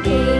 Okay.